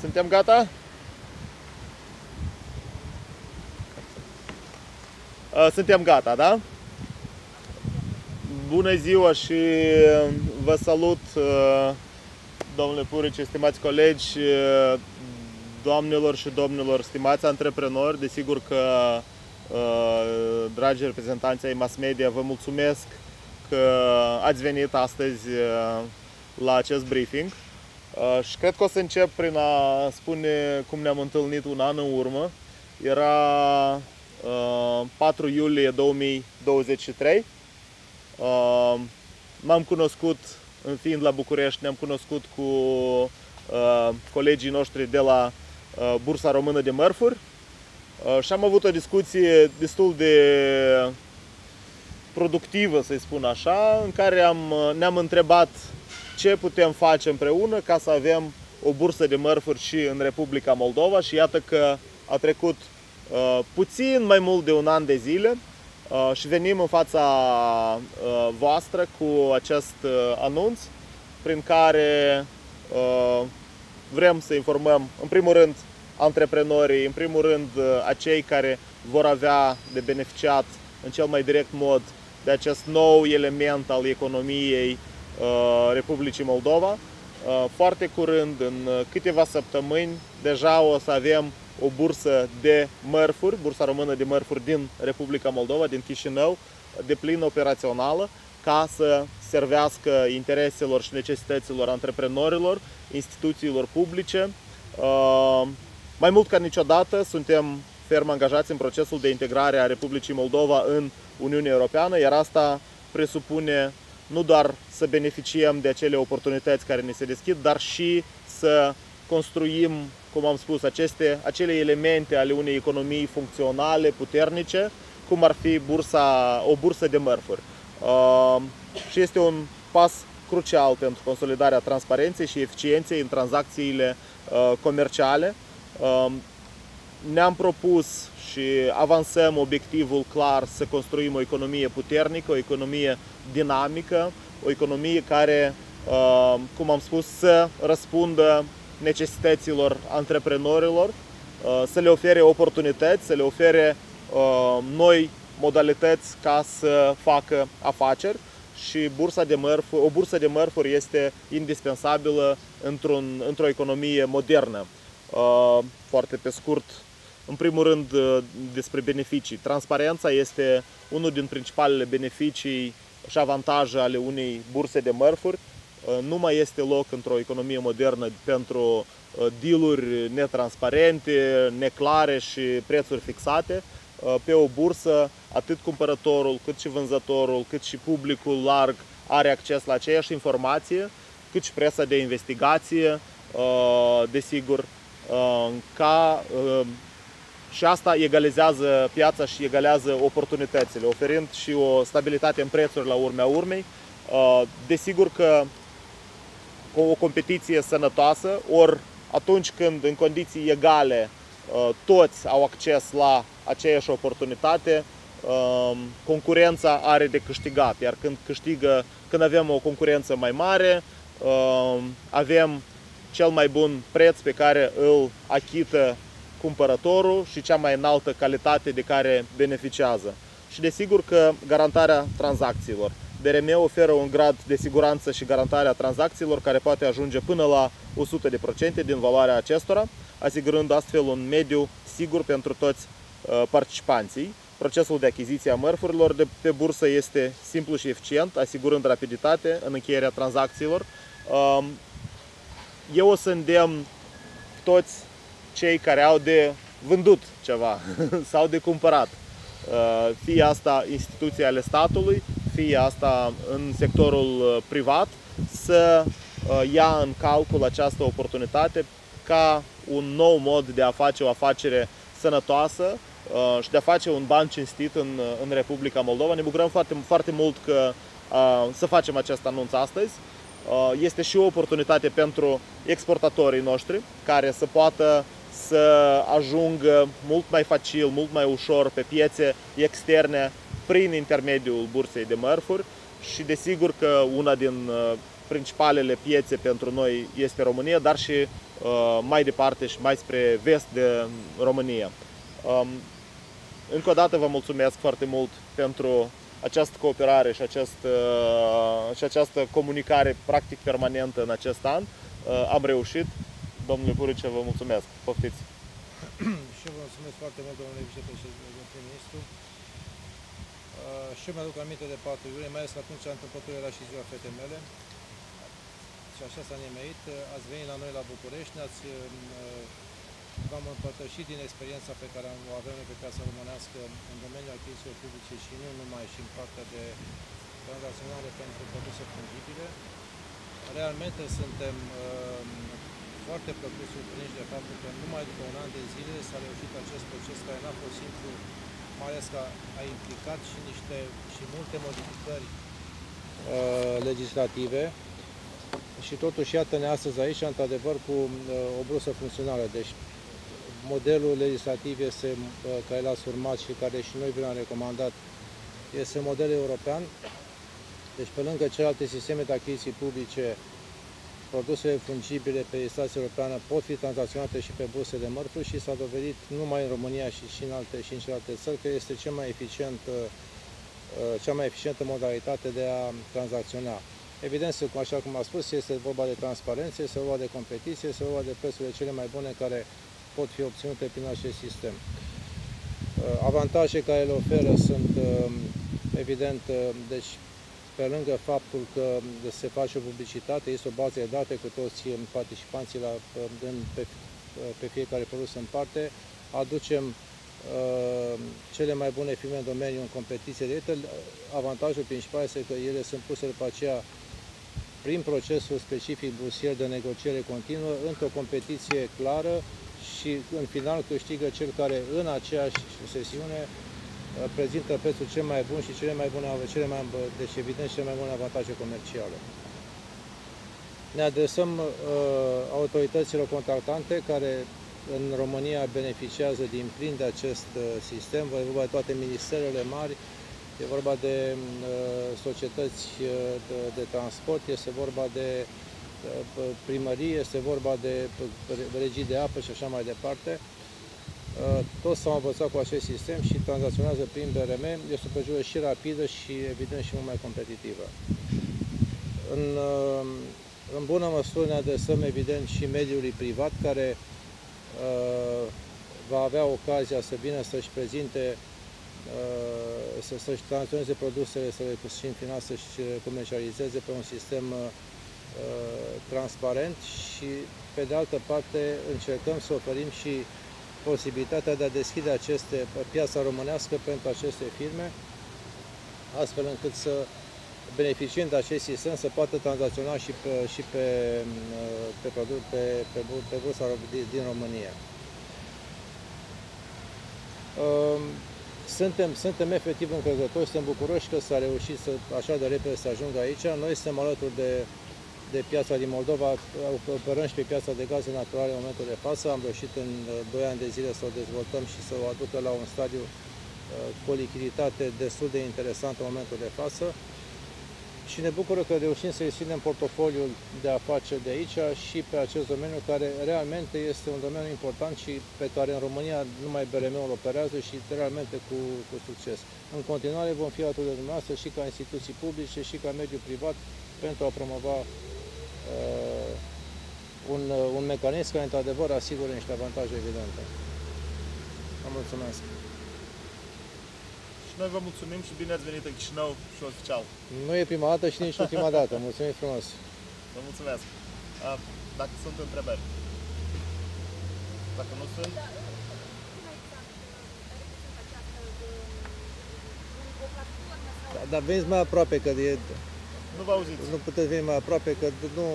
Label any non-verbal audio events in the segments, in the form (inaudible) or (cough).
Suntem gata? Suntem gata, da? Bună ziua și vă salut, domnule Purici, stimați colegi, doamnelor și domnilor, stimați antreprenori. Desigur că, dragi reprezentanți ai mass media, vă mulțumesc că ați venit astăzi la acest briefing. Uh, și cred că o să încep prin a spune cum ne-am întâlnit un an în urmă. Era 4 uh, iulie 2023. Uh, m-am cunoscut, în fiind la București, ne-am cunoscut cu colegii noștri de la Bursa Română de Mărfuri și am avut o discuție destul de productivă, să-i spun așa, în care am, ne-am întrebat ce putem face împreună ca să avem o bursă de mărfuri și în Republica Moldova și iată că a trecut uh, puțin mai mult de un an de zile uh, și venim în fața uh, voastră cu acest uh, anunț prin care uh, vrem să informăm în primul rând antreprenorii, în primul rând uh, acei care vor avea de beneficiat în cel mai direct mod de acest nou element al economiei Uh, Republicii Moldova. Uh, foarte curând, în uh, câteva săptămâni, deja o să avem o bursă de mărfuri, bursa română de mărfuri din Republica Moldova, din Chișinău, de plin operațională, ca să servească intereselor și necesităților antreprenorilor, instituțiilor publice. Mai mult ca niciodată, suntem ferm angajați în procesul de integrare a Republicii Moldova în Uniunea Europeană, iar asta presupune nu doar să beneficiem de acele oportunități care ne se deschid, dar și să construim, cum am spus, aceste, acele elemente ale unei economii funcționale, puternice, cum ar fi bursa, o bursă de mărfuri. Uh, și este un pas crucial pentru consolidarea transparenței și eficienței în tranzacțiile uh, comerciale. Uh, ne-am propus și avansăm obiectivul clar să construim o economie puternică, o economie dinamică, o economie care, uh, cum am spus, să răspundă necesităților antreprenorilor, uh, să le ofere oportunități, să le ofere uh, noi modalități ca să facă afaceri și bursa de mărfuri, o bursă de mărfuri este indispensabilă într-un, într-o economie modernă. Foarte pe scurt, în primul rând despre beneficii. Transparența este unul din principalele beneficii și avantaje ale unei burse de mărfuri. Uh, nu mai este loc într-o economie modernă pentru uh, dealuri netransparente, neclare și prețuri fixate. Uh, pe o bursă, atât cumpărătorul, cât și vânzătorul, cât și publicul larg are acces la aceeași informație, cât și presa de investigație, desigur, ca și asta egalizează piața și egalează oportunitățile, oferind și o stabilitate în prețuri la urmea urmei. Uh, desigur că cu o competiție sănătoasă, ori atunci când în condiții egale uh, toți au acces la aceeași oportunitate, uh, concurența are de câștigat, iar când câștigă, când avem o concurență mai mare, avem cel mai bun preț pe care îl achită cumpărătorul și cea mai înaltă calitate de care beneficiază. Și desigur că garantarea tranzacțiilor. DRM oferă un grad de siguranță și garantarea tranzacțiilor care poate ajunge până la 100% din valoarea acestora, asigurând astfel un mediu sigur pentru toți uh, participanții. Procesul de achiziție a mărfurilor de pe bursă este simplu și eficient, asigurând rapiditate în încheierea tranzacțiilor. Um, eu o să îndemn toți cei care au de vândut ceva (laughs) sau de cumpărat. Uh, fie asta instituții ale statului, fie asta în sectorul uh, privat, să uh, ia în calcul această oportunitate ca un nou mod de a face o afacere sănătoasă și de a face un ban cinstit în, în Republica Moldova. Ne bucurăm foarte, foarte mult că să facem acest anunț astăzi. Este și o oportunitate pentru exportatorii noștri care să poată să ajungă mult mai facil, mult mai ușor pe piețe externe prin intermediul bursei de mărfuri și desigur că una din uh, principalele piețe pentru noi este România, dar și uh, mai departe și mai spre vest de România. Um, încă o dată vă mulțumesc foarte mult pentru această cooperare și, acest, uh, și această comunicare practic permanentă în acest an. Uh, am reușit. Domnule Purice, vă mulțumesc. Poftiți! (clears throat) și eu vă mulțumesc foarte mult, domnule vicepreședinte, prim-ministru. Uh, și eu mi-aduc aminte de 4 iulie, mai ales că atunci întâmplător era și ziua fetei mele. Și așa s-a nemeit. Ați venit la noi la București, ne-ați v-am împărtășit din experiența pe care o avem pe piața românească în domeniul achizițiilor publice și nu numai și în partea de tranzacționare pentru produse fungibile. Realmente suntem uh, foarte plăcut surprinși de faptul că numai după un an de zile s-a reușit acest proces care n-a fost simplu, mai ales că a implicat și niște și multe modificări uh, legislative și totuși iată-ne astăzi aici, într-adevăr, cu uh, o brusă funcțională. Deci modelul legislativ este, uh, care l-ați urmat și care și noi vi l-am recomandat este model european. Deci pe lângă celelalte sisteme de achiziții publice, produsele fungibile pe legislație europeană pot fi tranzacționate și pe burse de mărfuri și s-a dovedit numai în România și, și în alte și în celelalte țări că este cea mai eficient, uh, uh, cea mai eficientă modalitate de a tranzacționa. Evident, așa cum am spus, este vorba de transparență, este vorba de competiție, este vorba de prețurile cele mai bune care pot fi obținute prin acest sistem. Uh, avantaje care le oferă sunt, uh, evident, uh, deci pe lângă faptul că se face o publicitate, este o bază de date cu toți participanții la, pe, pe fiecare produs în parte, aducem cele mai bune firme în domeniu în competiție. De Avantajul principal este că ele sunt puse după aceea prin procesul specific bursier de negociere continuă într-o competiție clară și în final câștigă cel care în aceeași sesiune uh, prezintă prețul cel mai bun și cele mai bune, cele mai, deci evident cele mai bune avantaje comerciale. Ne adresăm uh, autorităților contractante care în România beneficiază din plin de acest uh, sistem, e vorba de toate ministerele mari, e vorba de uh, societăți uh, de, de transport, este vorba de primărie, este vorba de regii de apă și așa mai departe. Uh, toți s-au învățat cu acest sistem și tranzacționează prin BRM. Este o procedură și rapidă și, evident, și mult mai competitivă. În, uh, în bună măsură ne adresăm, evident, și mediului privat, care uh, va avea ocazia să vină să-și prezinte, uh, să, să-și tranzacționeze produsele, să le și în final să-și comercializeze pe un sistem uh, Uh, transparent și, pe de altă parte, încercăm să oferim și posibilitatea de a deschide aceste, piața românească pentru aceste firme, astfel încât să beneficiind de acest sistem să poată tranzacționa și pe, și pe, uh, pe, pe, pe, pe, pe bursa din România. Um, suntem, suntem efectiv încrezători, suntem bucuroși că s-a reușit să, așa de repede să ajungă aici. Noi suntem alături de de piața din Moldova, operăm și pe piața de gaze naturale în momentul de față. Am reușit în 2 uh, ani de zile să o dezvoltăm și să o aducă la un stadiu uh, cu o lichiditate destul de interesantă în momentul de față și ne bucură că reușim să extindem portofoliul de afaceri de aici și pe acest domeniu care realmente este un domeniu important și pe care în România numai BRM-ul operează și realmente cu, cu succes. În continuare vom fi alături de dumneavoastră și ca instituții publice și ca mediu privat pentru a promova uh, un, uh, un mecanism care într-adevăr asigură niște avantaje evidente. Vă mulțumesc! Și noi vă mulțumim și bine ați venit în Chișinău și oficial. Nu e prima dată și nici ultima dată. Mulțumim frumos! Vă mulțumesc! Dacă sunt întrebări. Dacă nu sunt... Da, dar veniți mai aproape, că e nu vă auziți. Nu puteți veni mai aproape, că nu...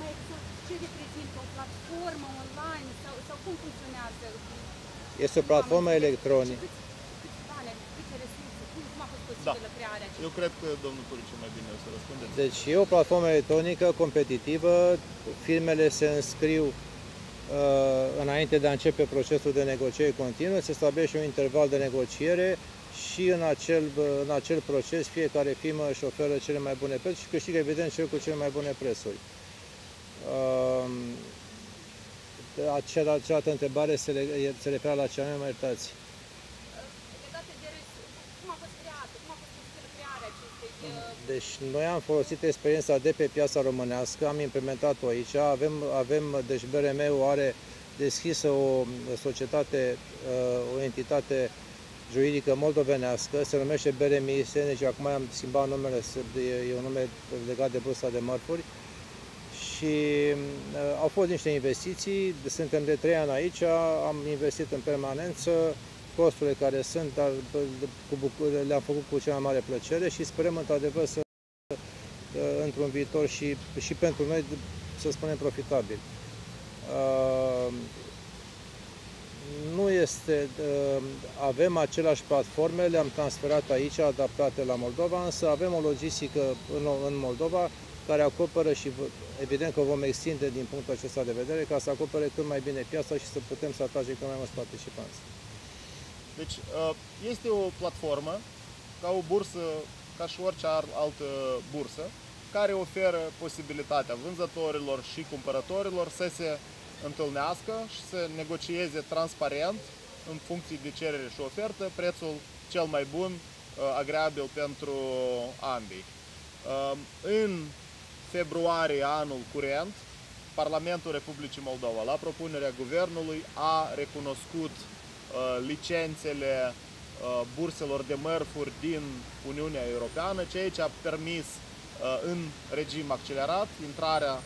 Mai exact, ce reprezintă o platformă online sau, sau cum funcționează? Este o platformă electronică. Da. Eu cred că domnul Purice mai bine o să răspundeți. Deci e o platformă electronică competitivă, firmele se înscriu uh, înainte de a începe procesul de negociere continuă, se stabilește un interval de negociere și în acel, în acel proces fiecare firmă își oferă cele mai bune prețuri și câștigă evident cel cu cele mai bune prețuri. Uh, acea, cealaltă întrebare se, le, se referă la ce anume, mă iertați. Legate de resurs, cum a fost creată, cum a fost crearea acestei... uh, Deci noi am folosit experiența de pe piața românească, am implementat-o aici, avem, avem deci BRM-ul are deschisă o societate, uh, o entitate juridică moldovenească, se numește BRMI deci acum am schimbat numele, e un nume legat de bursa de mărfuri și uh, au fost niște investiții, suntem de trei ani aici, am investit în permanență, costurile care sunt, dar le-am făcut cu cea mai mare plăcere și sperăm într-adevăr să uh, într-un viitor și, și pentru noi, să spunem, profitabil. Uh, nu este, uh, avem aceleași platforme, le-am transferat aici, adaptate la Moldova, însă avem o logistică în, în Moldova care acoperă și evident că vom extinde din punctul acesta de vedere ca să acopere cât mai bine piața și să putem să atragem cât mai mulți participanți. Deci este o platformă ca o bursă, ca și orice altă bursă, care oferă posibilitatea vânzătorilor și cumpărătorilor să se întâlnească și să negocieze transparent, în funcție de cerere și ofertă, prețul cel mai bun, agreabil pentru ambii. În februarie anul curent, Parlamentul Republicii Moldova, la propunerea Guvernului, a recunoscut licențele burselor de mărfuri din Uniunea Europeană, ceea ce a permis în regim accelerat intrarea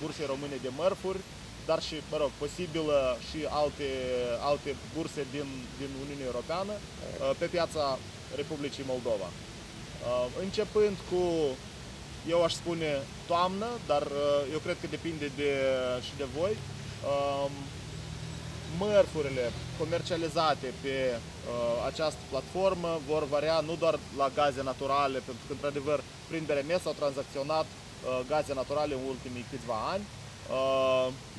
bursei române de mărfuri, dar și, mă rog, posibilă și alte, alte burse din, din Uniunea Europeană pe piața Republicii Moldova. Începând cu, eu aș spune toamnă, dar eu cred că depinde de, și de voi, mărfurile comercializate pe uh, această platformă vor varia nu doar la gaze naturale, pentru că, într-adevăr, prin BRM s-au tranzacționat uh, gaze naturale în ultimii câțiva ani, uh,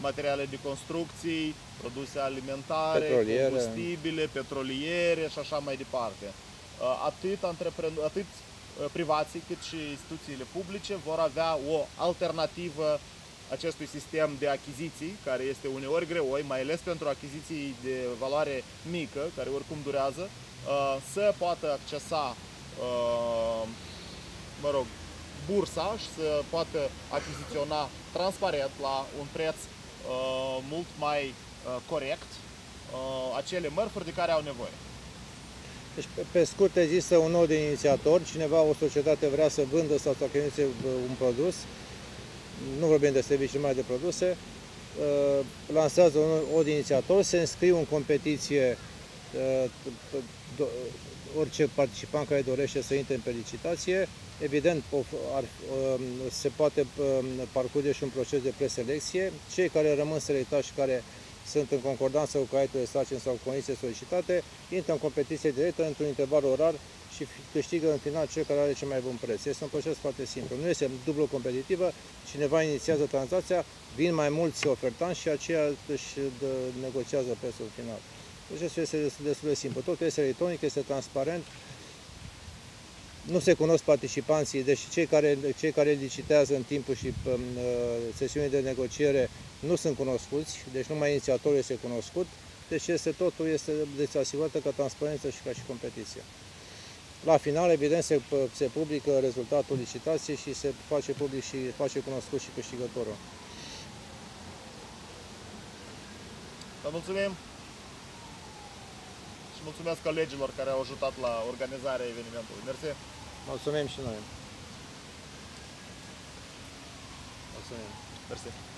materiale de construcții, produse alimentare, Petroliere. combustibile, petroliere și așa mai departe. Uh, atât, antrepren- atât uh, privații cât și instituțiile publice vor avea o alternativă acestui sistem de achiziții, care este uneori greoi, mai ales pentru achiziții de valoare mică, care oricum durează, uh, să poată accesa, uh, mă rog, bursa și să poată achiziționa transparent la un preț uh, mult mai corect acele mărfuri de care au nevoie. Deci, pe, pe scurt, există un nou de inițiator, cineva, o societate vrea să vândă sau să achiziționeze un produs, nu vorbim de servicii mai de produse, uh, lansează un od inițiator, se înscriu în competiție uh, orice participant care dorește să intre în pe licitație. Evident, um, se poate um, parcurge și un proces de preselecție. Cei care rămân selectați și care sunt în concordanță cu caietul de sarcini sau condiții solicitate, intră în competiție directă într-un interval orar și câștigă în final cel care are cel mai bun preț. Este un proces foarte simplu. Nu este dublu competitivă, cineva inițiază tranzacția, vin mai mulți ofertanți și aceea își negociază prețul final. Deci este destul de simplu. Totul este electronic, este transparent, nu se cunosc participanții, deci cei care, cei care licitează în timpul și uh, sesiunii de negociere nu sunt cunoscuți, deci numai inițiatorul este cunoscut, deci este, totul este deci asigurată ca transparență și ca și competiție. La final, evident, se, se publică rezultatul licitației și se face public și face cunoscut și câștigătorul. Vă mulțumim și mulțumesc colegilor care au ajutat la organizarea evenimentului. Mersi! Mulțumim și noi! Mulțumim! Mersi!